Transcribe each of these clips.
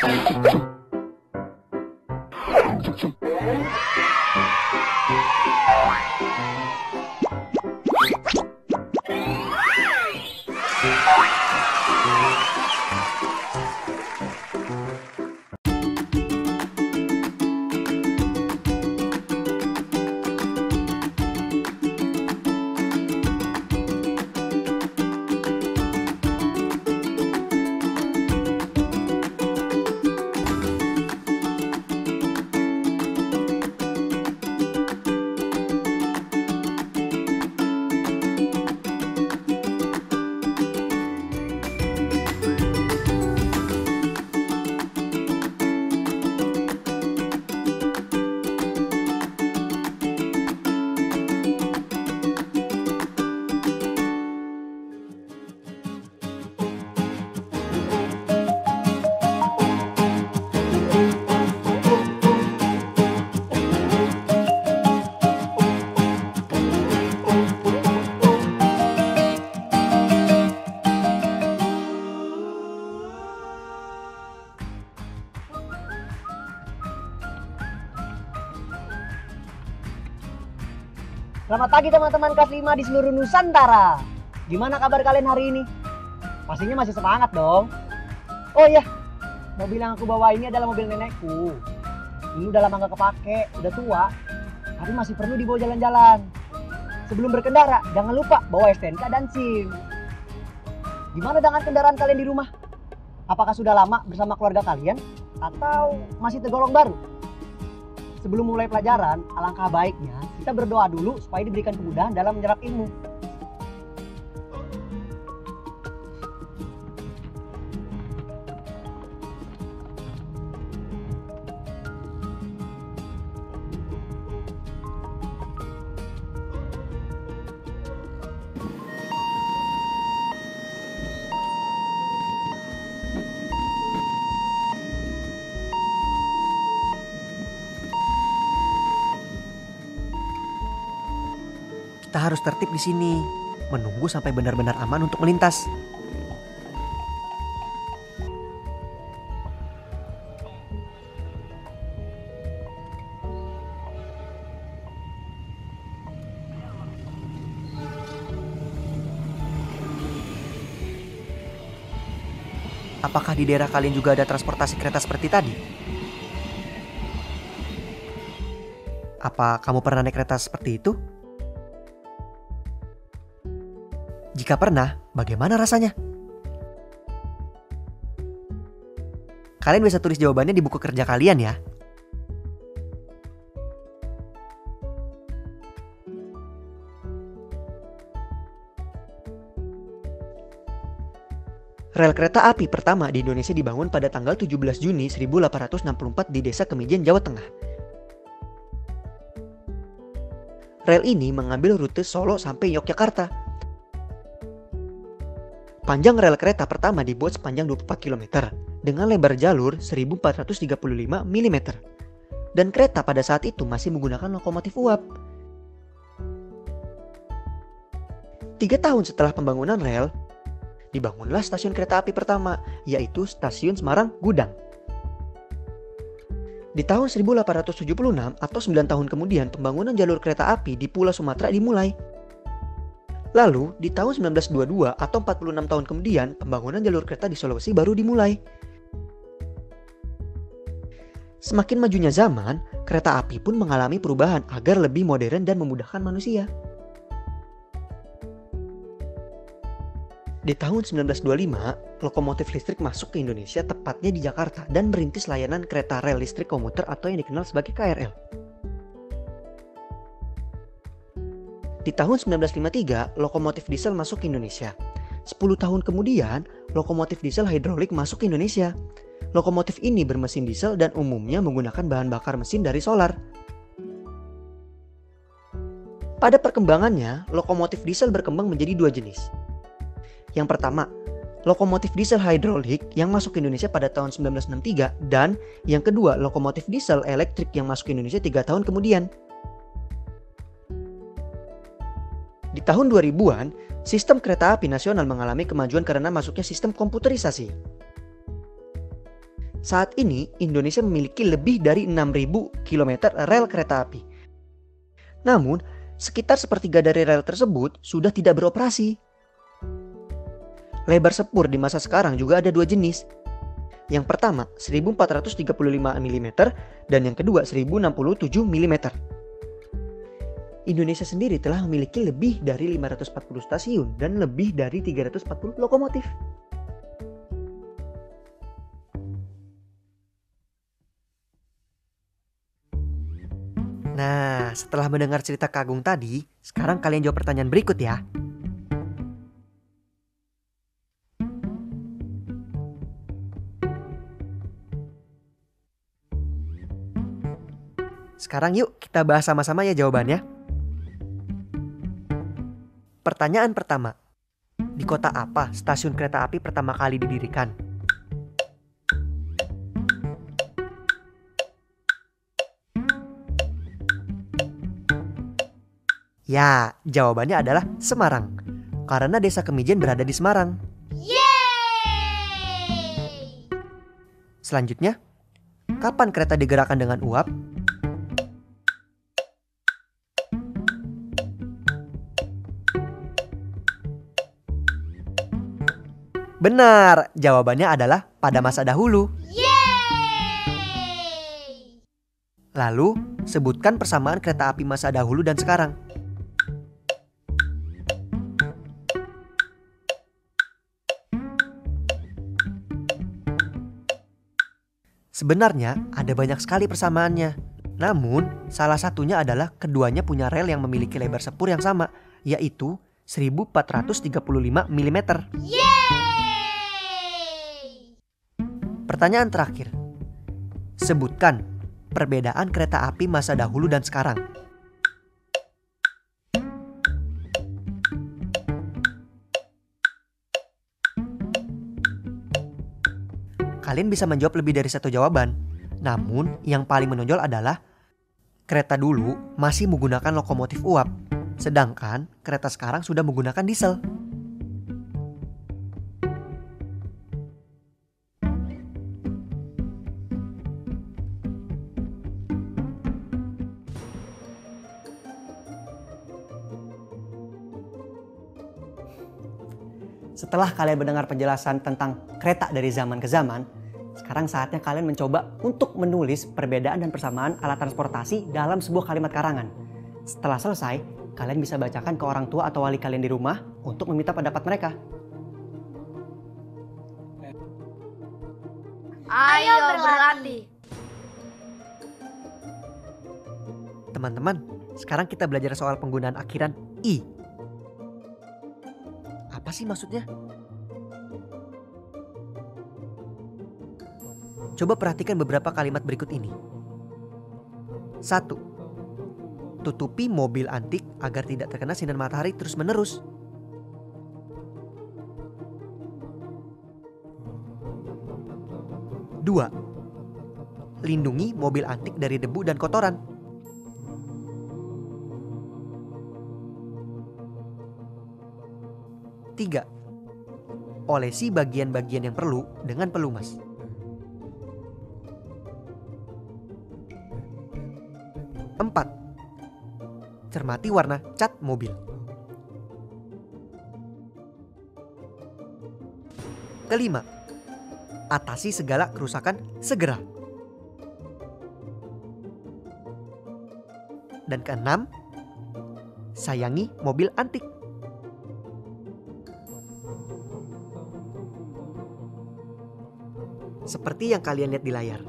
Selamat pagi teman-teman kelas 5 di seluruh Nusantara. Gimana kabar kalian hari ini? Pastinya masih semangat dong. Oh iya, mobil yang aku bawa ini adalah mobil nenekku. Ini udah lama gak kepake, udah tua. Tapi masih perlu dibawa jalan-jalan. Sebelum berkendara, jangan lupa bawa STNK dan SIM. Gimana dengan kendaraan kalian di rumah? Apakah sudah lama bersama keluarga kalian? Atau masih tergolong baru? Sebelum mulai pelajaran, alangkah baiknya kita berdoa dulu supaya diberikan kemudahan dalam menyerap ilmu. Kita harus tertib di sini, menunggu sampai benar-benar aman untuk melintas. Apakah di daerah kalian juga ada transportasi kereta seperti tadi? Apa kamu pernah naik kereta seperti itu? Jika pernah, bagaimana rasanya? Kalian bisa tulis jawabannya di buku kerja kalian ya. Rel kereta api pertama di Indonesia dibangun pada tanggal 17 Juni 1864 di Desa Kemijen, Jawa Tengah. Rel ini mengambil rute Solo sampai Yogyakarta. Panjang rel kereta pertama dibuat sepanjang 24 km dengan lebar jalur 1435 mm. Dan kereta pada saat itu masih menggunakan lokomotif uap. Tiga tahun setelah pembangunan rel, dibangunlah stasiun kereta api pertama, yaitu Stasiun Semarang Gudang. Di tahun 1876 atau 9 tahun kemudian pembangunan jalur kereta api di Pulau Sumatera dimulai. Lalu, di tahun 1922 atau 46 tahun kemudian, pembangunan jalur kereta di Sulawesi baru dimulai. Semakin majunya zaman, kereta api pun mengalami perubahan agar lebih modern dan memudahkan manusia. Di tahun 1925, lokomotif listrik masuk ke Indonesia tepatnya di Jakarta dan merintis layanan kereta rel listrik komuter atau yang dikenal sebagai KRL. Di tahun 1953, lokomotif diesel masuk ke Indonesia. 10 tahun kemudian, lokomotif diesel hidrolik masuk ke Indonesia. Lokomotif ini bermesin diesel dan umumnya menggunakan bahan bakar mesin dari solar. Pada perkembangannya, lokomotif diesel berkembang menjadi dua jenis. Yang pertama, lokomotif diesel hidrolik yang masuk ke Indonesia pada tahun 1963 dan yang kedua, lokomotif diesel elektrik yang masuk ke Indonesia tiga tahun kemudian. Di tahun 2000-an, sistem kereta api nasional mengalami kemajuan karena masuknya sistem komputerisasi. Saat ini, Indonesia memiliki lebih dari 6.000 km rel kereta api. Namun, sekitar sepertiga dari rel tersebut sudah tidak beroperasi. Lebar sepur di masa sekarang juga ada dua jenis. Yang pertama 1435 mm dan yang kedua 1067 mm. Indonesia sendiri telah memiliki lebih dari 540 stasiun dan lebih dari 340 lokomotif. Nah, setelah mendengar cerita Kagung tadi, sekarang kalian jawab pertanyaan berikut ya. Sekarang yuk kita bahas sama-sama ya jawabannya. Pertanyaan pertama. Di kota apa stasiun kereta api pertama kali didirikan? Ya, jawabannya adalah Semarang. Karena desa Kemijen berada di Semarang. Yeay! Selanjutnya, kapan kereta digerakkan dengan uap? Benar, jawabannya adalah pada masa dahulu. Yeay! Lalu, sebutkan persamaan kereta api masa dahulu dan sekarang. Sebenarnya ada banyak sekali persamaannya. Namun, salah satunya adalah keduanya punya rel yang memiliki lebar sepur yang sama, yaitu 1435 mm. Yeay! Pertanyaan terakhir. Sebutkan perbedaan kereta api masa dahulu dan sekarang. Kalian bisa menjawab lebih dari satu jawaban. Namun, yang paling menonjol adalah kereta dulu masih menggunakan lokomotif uap, sedangkan kereta sekarang sudah menggunakan diesel. Setelah kalian mendengar penjelasan tentang kereta dari zaman ke zaman, sekarang saatnya kalian mencoba untuk menulis perbedaan dan persamaan alat transportasi dalam sebuah kalimat karangan. Setelah selesai, kalian bisa bacakan ke orang tua atau wali kalian di rumah untuk meminta pendapat mereka. Ayo berlatih. Teman-teman, sekarang kita belajar soal penggunaan akhiran i. Sih maksudnya? Coba perhatikan beberapa kalimat berikut ini. 1. Tutupi mobil antik agar tidak terkena sinar matahari terus-menerus. 2. Lindungi mobil antik dari debu dan kotoran. 3. Olesi bagian-bagian yang perlu dengan pelumas. 4. Cermati warna cat mobil. Kelima, atasi segala kerusakan segera. Dan keenam, sayangi mobil antik. Seperti yang kalian lihat di layar.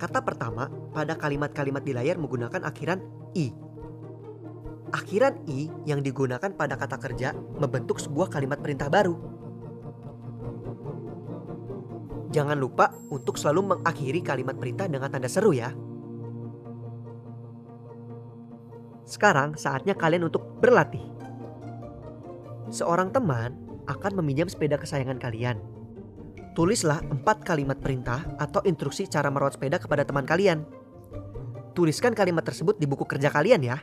Kata pertama pada kalimat-kalimat di layar menggunakan akhiran i. Akhiran i yang digunakan pada kata kerja membentuk sebuah kalimat perintah baru. Jangan lupa untuk selalu mengakhiri kalimat perintah dengan tanda seru ya. Sekarang saatnya kalian untuk berlatih. Seorang teman akan meminjam sepeda kesayangan kalian. Tulislah empat kalimat perintah atau instruksi cara merawat sepeda kepada teman kalian. Tuliskan kalimat tersebut di buku kerja kalian ya.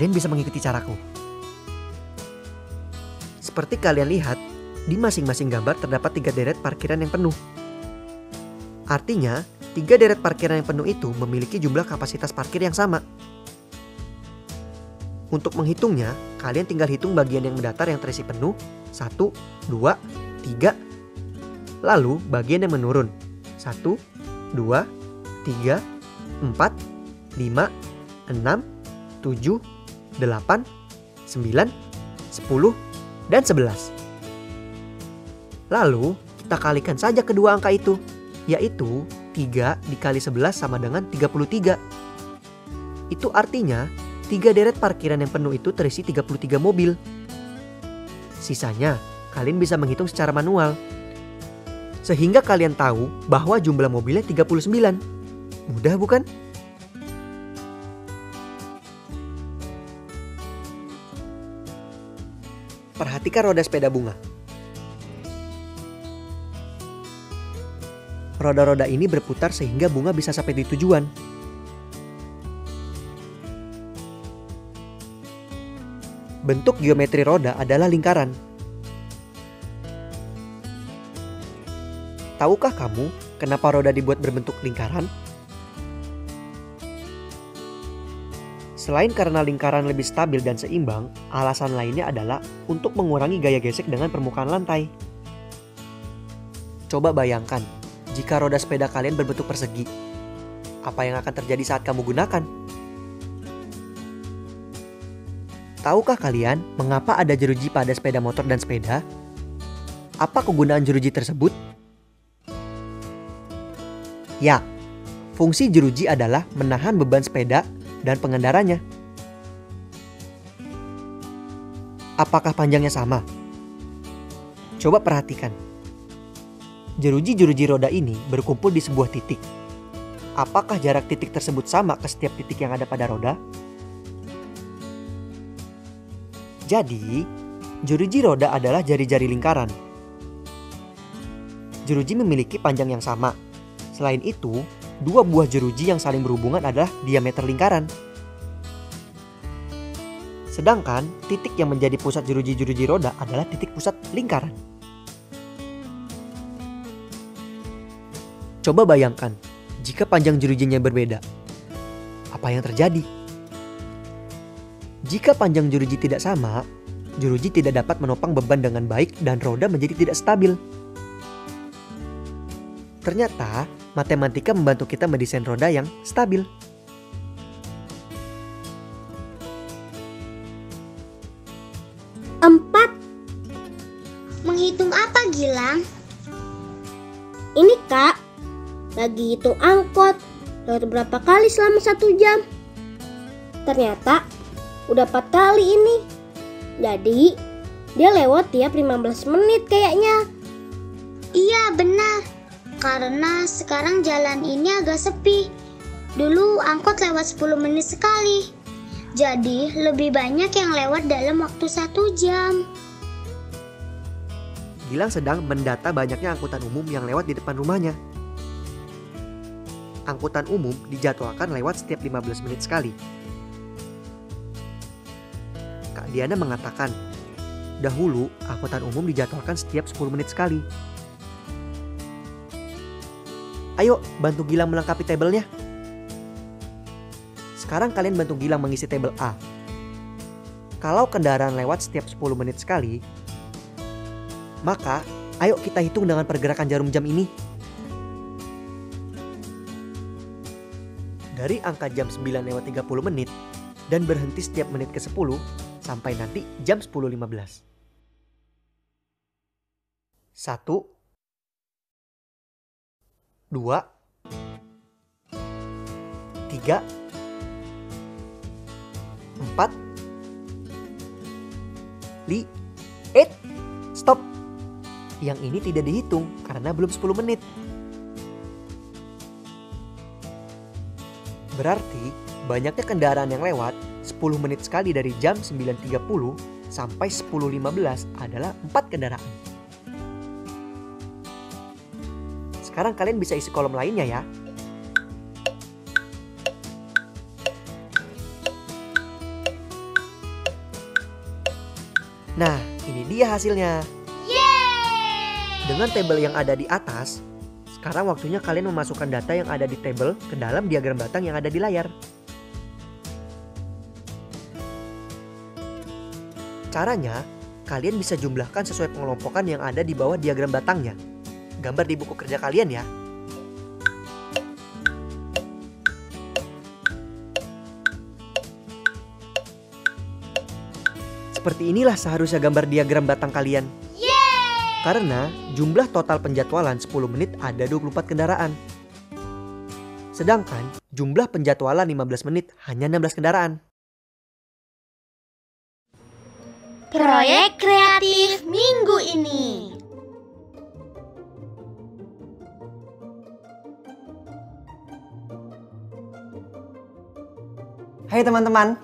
Kalian bisa mengikuti caraku. Seperti kalian lihat, di masing-masing gambar terdapat tiga deret parkiran yang penuh. Artinya, tiga deret parkiran yang penuh itu memiliki jumlah kapasitas parkir yang sama. Untuk menghitungnya, kalian tinggal hitung bagian yang mendatar yang terisi penuh, 1, 2, 3, lalu bagian yang menurun, 1, 2, 3, 4, 5, 6, 7, 8, 9, 10, dan 11. Lalu kita kalikan saja kedua angka itu, yaitu 3 dikali 11 sama dengan 33. Itu artinya 3 deret parkiran yang penuh itu terisi 33 mobil. Sisanya kalian bisa menghitung secara manual. Sehingga kalian tahu bahwa jumlah mobilnya 39. Mudah bukan? Perhatikan roda sepeda bunga. Roda-roda ini berputar sehingga bunga bisa sampai di tujuan. Bentuk geometri roda adalah lingkaran. Tahukah kamu kenapa roda dibuat berbentuk lingkaran? Selain karena lingkaran lebih stabil dan seimbang, alasan lainnya adalah untuk mengurangi gaya gesek dengan permukaan lantai. Coba bayangkan, jika roda sepeda kalian berbentuk persegi, apa yang akan terjadi saat kamu gunakan? Tahukah kalian mengapa ada jeruji pada sepeda motor dan sepeda? Apa kegunaan jeruji tersebut? Ya, fungsi jeruji adalah menahan beban sepeda dan pengendaranya. Apakah panjangnya sama? Coba perhatikan. Jeruji-jeruji roda ini berkumpul di sebuah titik. Apakah jarak titik tersebut sama ke setiap titik yang ada pada roda? Jadi, jeruji roda adalah jari-jari lingkaran. Jeruji memiliki panjang yang sama. Selain itu, dua buah jeruji yang saling berhubungan adalah diameter lingkaran. Sedangkan titik yang menjadi pusat jeruji-jeruji roda adalah titik pusat lingkaran. Coba bayangkan, jika panjang jerujinya berbeda, apa yang terjadi? Jika panjang jeruji tidak sama, jeruji tidak dapat menopang beban dengan baik dan roda menjadi tidak stabil. Ternyata, matematika membantu kita mendesain roda yang stabil. Empat. Menghitung apa Gilang? Ini kak, lagi hitung angkot. Lewat berapa kali selama satu jam? Ternyata udah empat kali ini. Jadi dia lewat tiap 15 menit kayaknya. Iya benar. Karena sekarang jalan ini agak sepi. Dulu angkot lewat 10 menit sekali. Jadi lebih banyak yang lewat dalam waktu satu jam. Gilang sedang mendata banyaknya angkutan umum yang lewat di depan rumahnya. Angkutan umum dijadwalkan lewat setiap 15 menit sekali. Kak Diana mengatakan, dahulu angkutan umum dijadwalkan setiap 10 menit sekali. Ayo bantu Gilang melengkapi tabelnya. Sekarang kalian bantu Gilang mengisi tabel A. Kalau kendaraan lewat setiap 10 menit sekali, maka ayo kita hitung dengan pergerakan jarum jam ini. Dari angka jam 9 lewat 30 menit dan berhenti setiap menit ke 10 sampai nanti jam 10.15. 1 2 3 4 4 li. Eh stop. Yang ini tidak dihitung karena belum 10 menit. Berarti banyaknya kendaraan yang lewat 10 menit sekali dari jam 9.30 sampai 10.15 adalah 4 kendaraan sekarang kalian bisa isi kolom lainnya ya Nah, ini dia hasilnya. Dengan tabel yang ada di atas, sekarang waktunya kalian memasukkan data yang ada di tabel ke dalam diagram batang yang ada di layar. Caranya, kalian bisa jumlahkan sesuai pengelompokan yang ada di bawah diagram batangnya. Gambar di buku kerja kalian ya. Seperti inilah seharusnya gambar diagram batang kalian. Karena jumlah total penjadwalan 10 menit ada 24 kendaraan. Sedangkan jumlah penjadwalan 15 menit hanya 16 kendaraan. Proyek kreatif minggu ini. Hai teman-teman,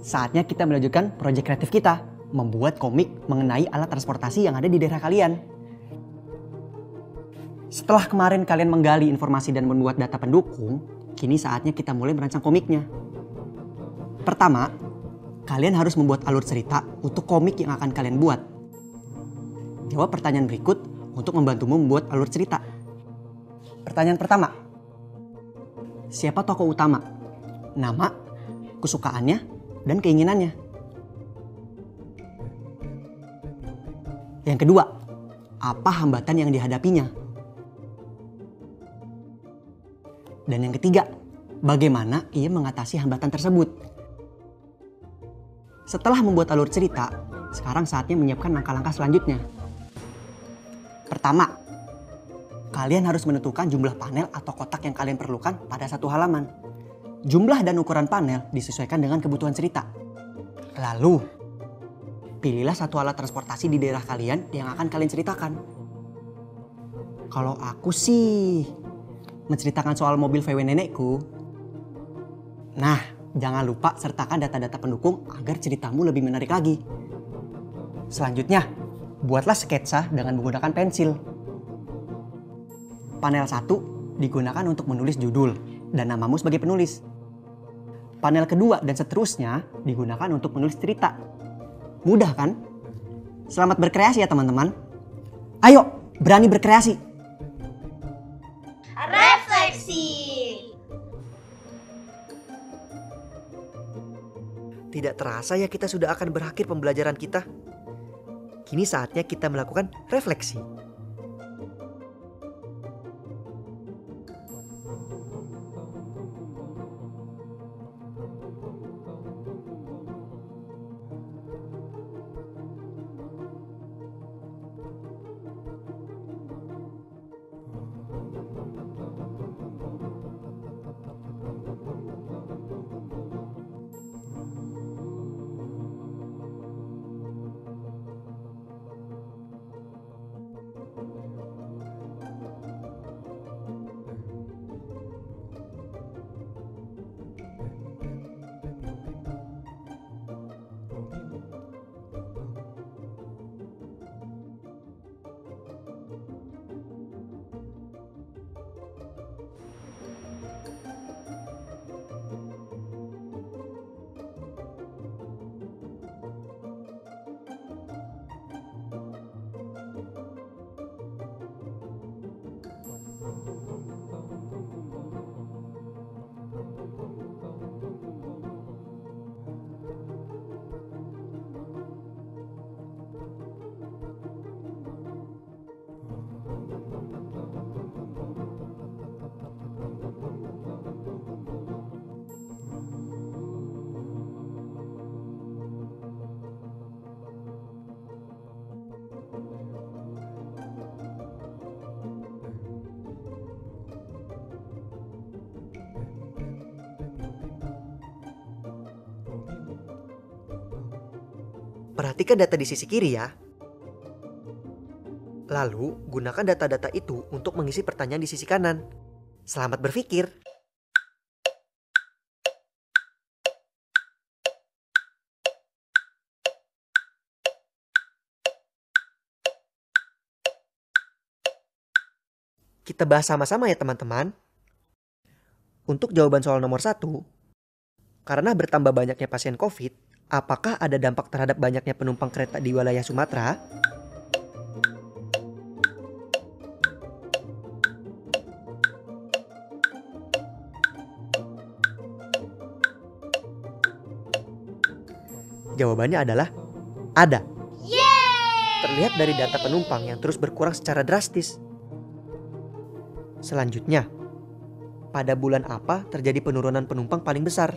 saatnya kita melanjutkan proyek kreatif kita, membuat komik mengenai alat transportasi yang ada di daerah kalian. Setelah kemarin kalian menggali informasi dan membuat data pendukung, kini saatnya kita mulai merancang komiknya. Pertama, kalian harus membuat alur cerita untuk komik yang akan kalian buat. Jawab pertanyaan berikut untuk membantumu membuat alur cerita. Pertanyaan pertama, siapa tokoh utama? Nama, kesukaannya, dan keinginannya. Yang kedua, apa hambatan yang dihadapinya? Dan yang ketiga, bagaimana ia mengatasi hambatan tersebut? Setelah membuat alur cerita, sekarang saatnya menyiapkan langkah-langkah selanjutnya. Pertama, kalian harus menentukan jumlah panel atau kotak yang kalian perlukan pada satu halaman. Jumlah dan ukuran panel disesuaikan dengan kebutuhan cerita. Lalu, pilihlah satu alat transportasi di daerah kalian yang akan kalian ceritakan. Kalau aku sih menceritakan soal mobil VW nenekku. Nah, jangan lupa sertakan data-data pendukung agar ceritamu lebih menarik lagi. Selanjutnya, buatlah sketsa dengan menggunakan pensil. Panel 1 digunakan untuk menulis judul dan namamu sebagai penulis. Panel kedua dan seterusnya digunakan untuk menulis cerita. Mudah kan? Selamat berkreasi ya teman-teman. Ayo, berani berkreasi. Refleksi. Tidak terasa ya kita sudah akan berakhir pembelajaran kita. Kini saatnya kita melakukan refleksi. Perhatikan data di sisi kiri ya. Lalu, gunakan data-data itu untuk mengisi pertanyaan di sisi kanan. Selamat berpikir. Kita bahas sama-sama ya teman-teman. Untuk jawaban soal nomor satu, karena bertambah banyaknya pasien COVID, apakah ada dampak terhadap banyaknya penumpang kereta di wilayah Sumatera? Jawabannya adalah ada. Terlihat dari data penumpang yang terus berkurang secara drastis. Selanjutnya, pada bulan apa terjadi penurunan penumpang paling besar?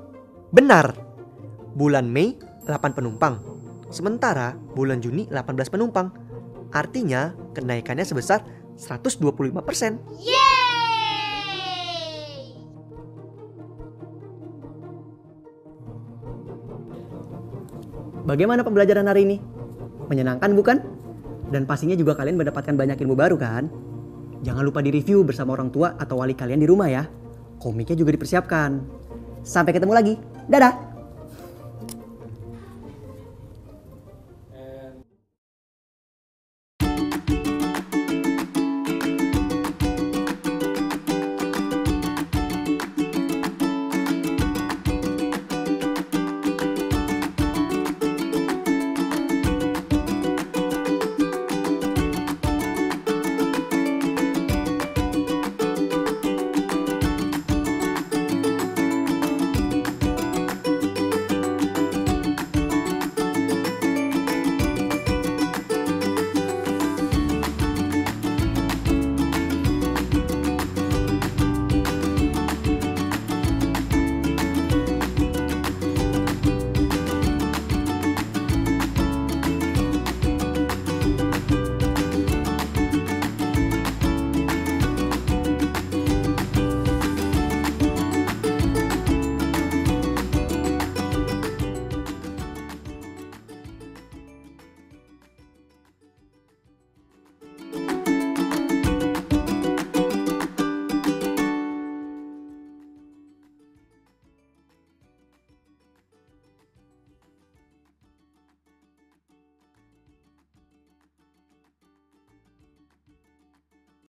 benar. Bulan Mei 8 penumpang. Sementara bulan Juni 18 penumpang. Artinya kenaikannya sebesar 125%. Bagaimana pembelajaran hari ini? Menyenangkan bukan? Dan pastinya juga kalian mendapatkan banyak ilmu baru kan? Jangan lupa di-review bersama orang tua atau wali kalian di rumah ya. Komiknya juga dipersiapkan. Sampai ketemu lagi. Dadah!